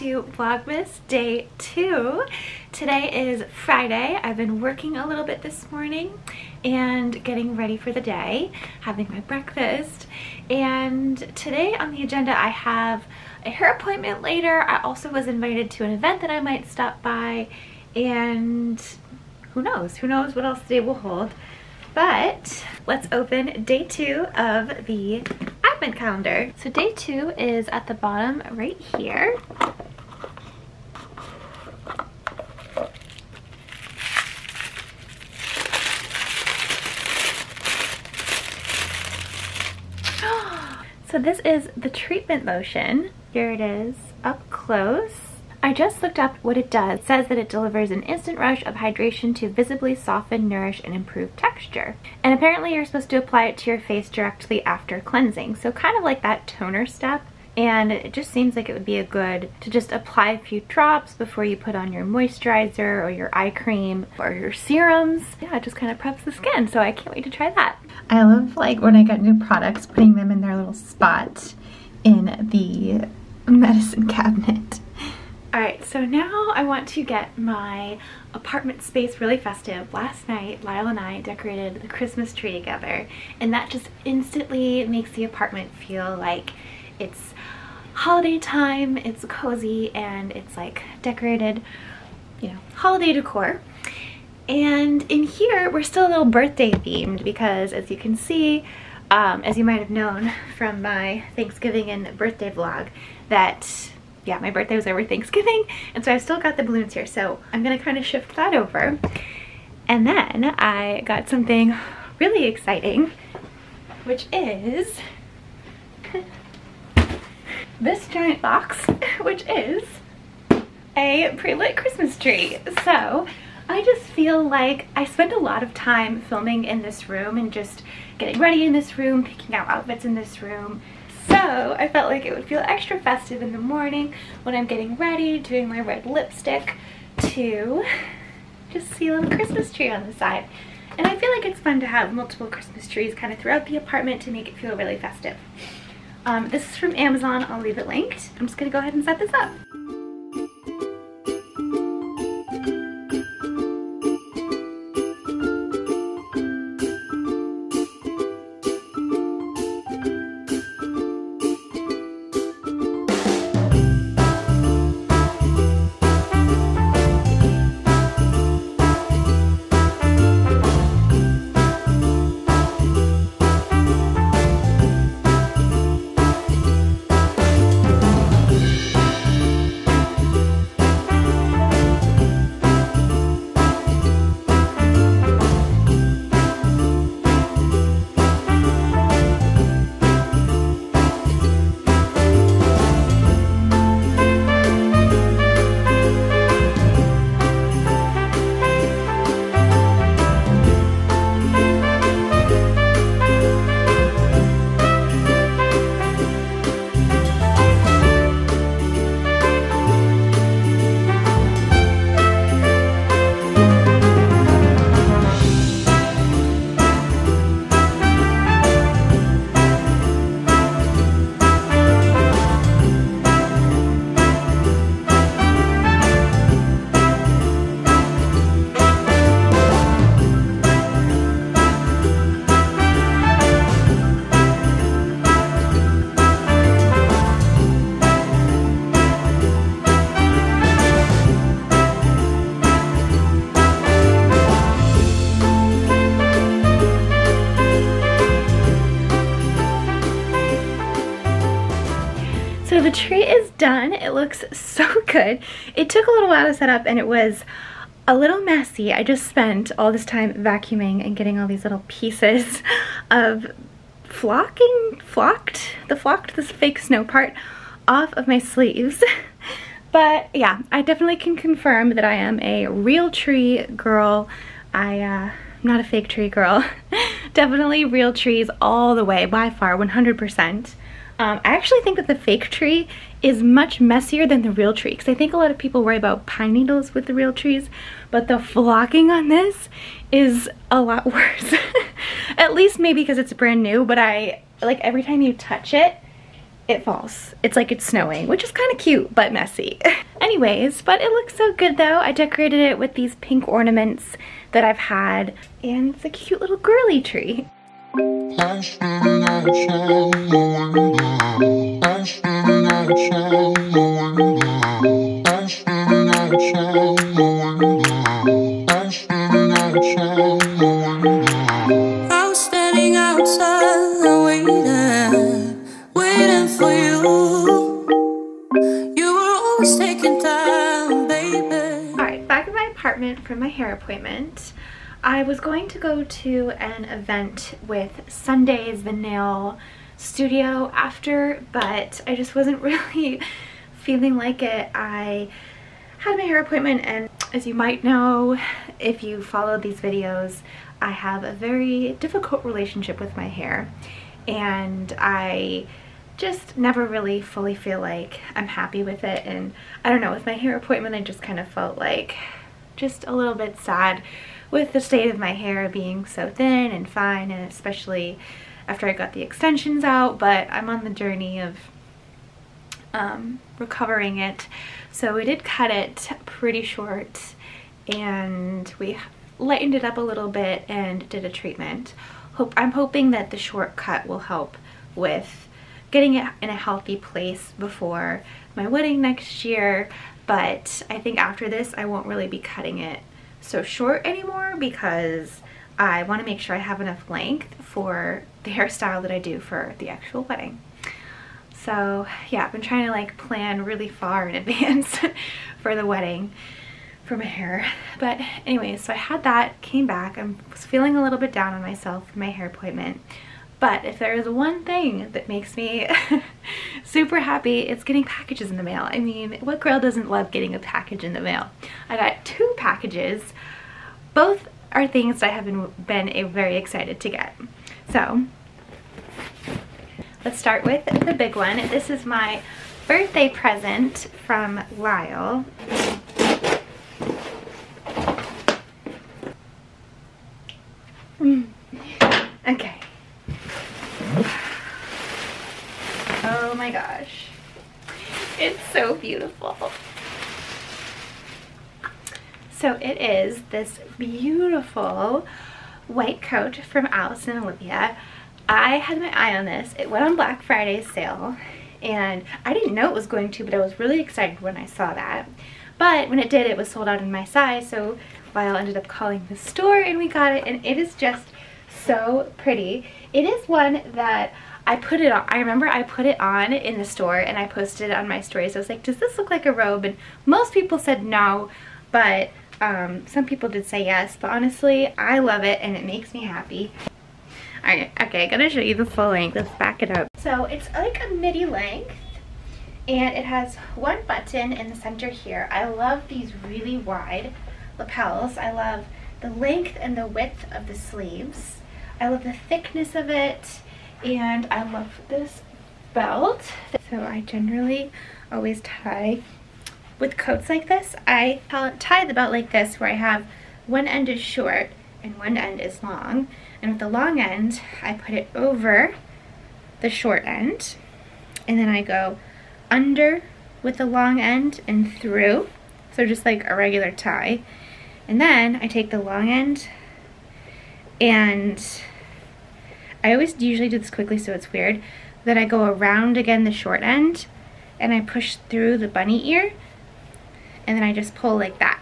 to Vlogmas day two. Today is Friday. I've been working a little bit this morning and getting ready for the day, having my breakfast. And today on the agenda I have a hair appointment later. I also was invited to an event that I might stop by and who knows? Who knows what else the day will hold. But let's open day two of the advent calendar. So day two is at the bottom right here. So this is the treatment lotion. Here it is up close. I just looked up what it does. It says that it delivers an instant rush of hydration to visibly soften, nourish, and improve texture. And apparently you're supposed to apply it to your face directly after cleansing. So kind of like that toner step. And it just seems like it would be a good to just apply a few drops before you put on your moisturizer or your eye cream or your serums. Yeah, it just kind of preps the skin. So I can't wait to try that. I love like when I get new products, putting them in their little spot in the medicine cabinet. Alright, so now I want to get my apartment space really festive. Last night, Lyle and I decorated the Christmas tree together, and that just instantly makes the apartment feel like it's holiday time, it's cozy, and it's like decorated, you know, holiday decor. And in here, we're still a little birthday themed because as you can see, um, as you might have known from my Thanksgiving and birthday vlog, that yeah, my birthday was over Thanksgiving, and so I've still got the balloons here, so I'm gonna kind of shift that over. And then I got something really exciting, which is this giant box, which is a pre-lit Christmas tree. So I just feel like I spend a lot of time filming in this room and just getting ready in this room, picking out outfits in this room, so I felt like it would feel extra festive in the morning when I'm getting ready, doing my red lipstick to just see a little Christmas tree on the side. And I feel like it's fun to have multiple Christmas trees kind of throughout the apartment to make it feel really festive. Um, this is from Amazon. I'll leave it linked. I'm just going to go ahead and set this up. Done. It looks so good. It took a little while to set up and it was a little messy. I just spent all this time vacuuming and getting all these little pieces of flocking, flocked, the flocked, this fake snow part off of my sleeves. but yeah, I definitely can confirm that I am a real tree girl. I, uh, I'm not a fake tree girl. definitely real trees all the way, by far, 100%. Um, I actually think that the fake tree is much messier than the real tree because I think a lot of people worry about pine needles with the real trees, but the flocking on this is a lot worse. At least maybe because it's brand new, but I, like every time you touch it, it falls. It's like it's snowing, which is kind of cute, but messy. Anyways, but it looks so good though. I decorated it with these pink ornaments that I've had, and it's a cute little girly tree. For you. You were all taken down, baby. All right, back at my apartment from my hair appointment. I was going to go to an event with Sundays, the nail studio after, but I just wasn't really feeling like it. I had my hair appointment and as you might know, if you follow these videos, I have a very difficult relationship with my hair and I just never really fully feel like I'm happy with it and I don't know, with my hair appointment I just kind of felt like just a little bit sad with the state of my hair being so thin and fine and especially after I got the extensions out but I'm on the journey of um, recovering it so we did cut it pretty short and we lightened it up a little bit and did a treatment. Hope I'm hoping that the short cut will help with getting it in a healthy place before my wedding next year but I think after this I won't really be cutting it so short anymore because I want to make sure I have enough length for the hairstyle that I do for the actual wedding. So yeah, I've been trying to like plan really far in advance for the wedding for my hair. But anyway, so I had that, came back, I was feeling a little bit down on myself for my hair appointment. But if there is one thing that makes me super happy, it's getting packages in the mail. I mean, what girl doesn't love getting a package in the mail? I got two packages. Both are things I have been, been very excited to get. So, let's start with the big one. This is my birthday present from Lyle. Mm. Okay. Oh my gosh. It's so beautiful. So it is this beautiful white coat from Alice and Olivia. I had my eye on this. It went on Black Friday sale and I didn't know it was going to, but I was really excited when I saw that. But when it did, it was sold out in my size, so Lyle ended up calling the store and we got it, and it is just so pretty. It is one that I put it on, I remember I put it on in the store and I posted it on my stories. I was like, does this look like a robe? And most people said no, but um, some people did say yes. But honestly, I love it and it makes me happy. Alright, okay, I gotta show you the full length. Let's back it up. So it's like a midi length and it has one button in the center here. I love these really wide lapels. I love the length and the width of the sleeves. I love the thickness of it and I love this belt. So I generally always tie with coats like this. I tie the belt like this where I have one end is short and one end is long. And with the long end, I put it over the short end. And then I go under with the long end and through. So just like a regular tie. And then I take the long end and I always usually do this quickly so it's weird. Then I go around again the short end and I push through the bunny ear and then I just pull like that.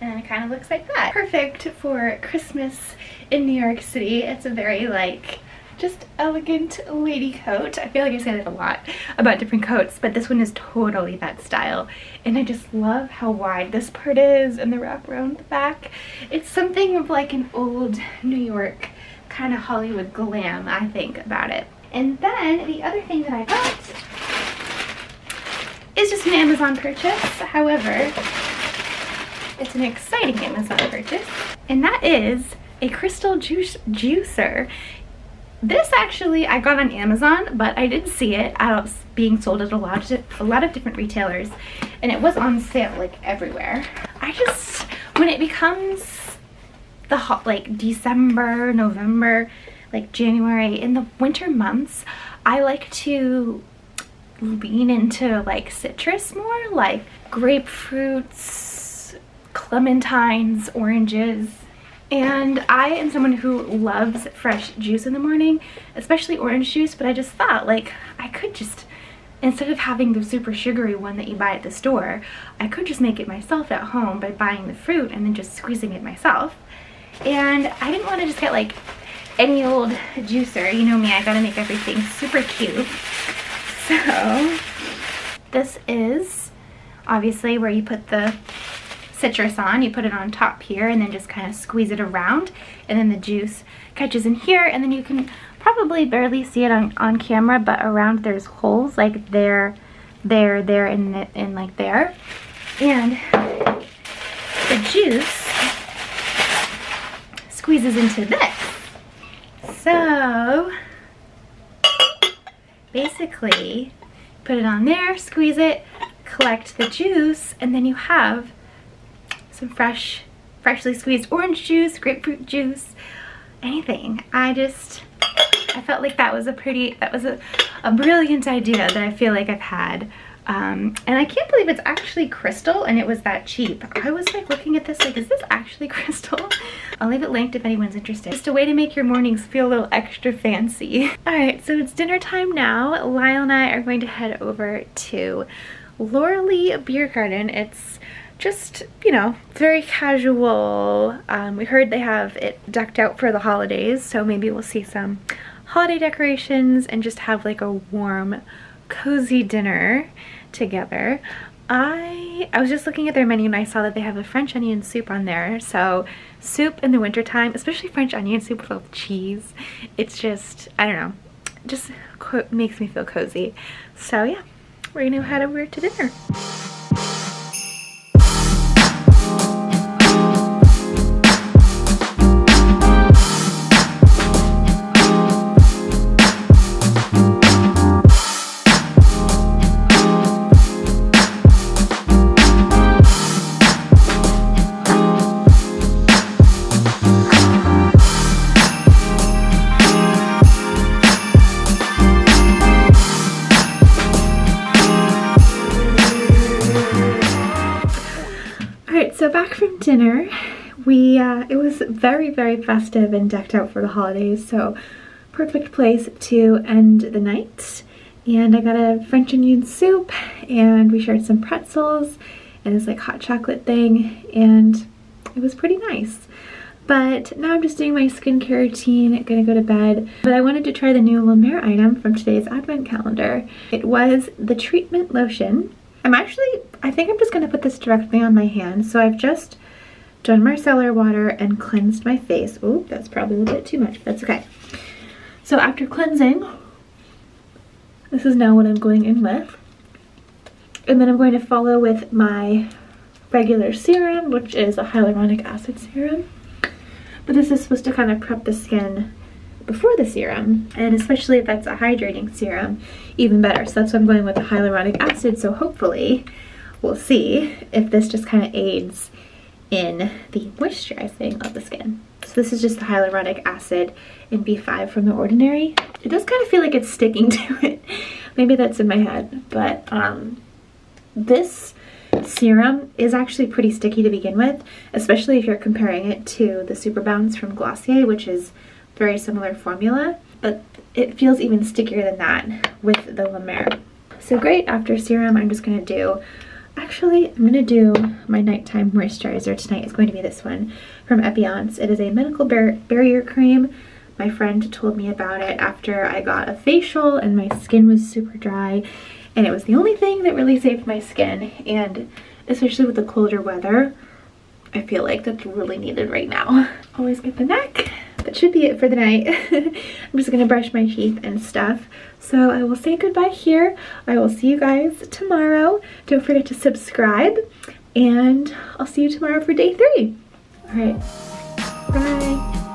And it kind of looks like that. Perfect for Christmas in New York City. It's a very like just elegant lady coat. I feel like I say that a lot about different coats, but this one is totally that style. And I just love how wide this part is and the wrap around the back. It's something of like an old New York kind of Hollywood glam, I think, about it. And then the other thing that I got is just an Amazon purchase. However, it's an exciting Amazon purchase. And that is a crystal juice juicer. This actually I got on Amazon, but I did see it out being sold at a lot of a lot of different retailers, and it was on sale like everywhere. I just when it becomes the hot like December, November, like January. In the winter months, I like to lean into like citrus more, like grapefruits, clementines, oranges. And I am someone who loves fresh juice in the morning, especially orange juice, but I just thought like I could just, instead of having the super sugary one that you buy at the store, I could just make it myself at home by buying the fruit and then just squeezing it myself. And I didn't want to just get like any old juicer. You know me, I gotta make everything super cute. So this is obviously where you put the citrus on. You put it on top here and then just kind of squeeze it around and then the juice catches in here and then you can probably barely see it on, on camera but around there's holes like there, there, there, and, and like there. And the juice squeezes into this. So basically put it on there, squeeze it, collect the juice, and then you have some fresh, freshly squeezed orange juice, grapefruit juice, anything. I just, I felt like that was a pretty, that was a, a brilliant idea that I feel like I've had um, and I can't believe it's actually crystal and it was that cheap. I was like looking at this like, is this actually crystal? I'll leave it linked if anyone's interested. Just a way to make your mornings feel a little extra fancy. All right, so it's dinner time now. Lyle and I are going to head over to Loreley Beer Garden. It's just, you know, very casual. Um, we heard they have it decked out for the holidays, so maybe we'll see some holiday decorations and just have like a warm, cozy dinner together. I I was just looking at their menu and I saw that they have a French onion soup on there. So soup in the wintertime, especially French onion soup with cheese, it's just, I don't know, just makes me feel cozy. So yeah, we're gonna head over to dinner. Dinner. We, uh, it was very, very festive and decked out for the holidays, so perfect place to end the night. And I got a French onion soup, and we shared some pretzels, and this like hot chocolate thing, and it was pretty nice. But now I'm just doing my skincare routine, gonna go to bed. But I wanted to try the new La Mer item from today's advent calendar. It was the treatment lotion. I'm actually, I think I'm just gonna put this directly on my hand. So I've just done micellar water and cleansed my face. Oh, that's probably a little bit too much, that's okay. So after cleansing, this is now what I'm going in with. And then I'm going to follow with my regular serum, which is a hyaluronic acid serum. But this is supposed to kind of prep the skin before the serum, and especially if that's a hydrating serum, even better. So that's why I'm going with the hyaluronic acid, so hopefully we'll see if this just kind of aids in the moisturizing of the skin. So this is just the hyaluronic acid in B5 from The Ordinary. It does kind of feel like it's sticking to it. Maybe that's in my head, but um, this serum is actually pretty sticky to begin with, especially if you're comparing it to the Super Bounce from Glossier, which is very similar formula, but it feels even stickier than that with the La Mer. So great, after serum, I'm just gonna do Actually, I'm gonna do my nighttime moisturizer tonight. It's going to be this one from Epionce. It is a medical bar barrier cream. My friend told me about it after I got a facial and my skin was super dry and it was the only thing that really saved my skin and especially with the colder weather, I feel like that's really needed right now. Always get the neck. That should be it for the night. I'm just gonna brush my teeth and stuff. So I will say goodbye here. I will see you guys tomorrow. Don't forget to subscribe and I'll see you tomorrow for day three. All right, bye.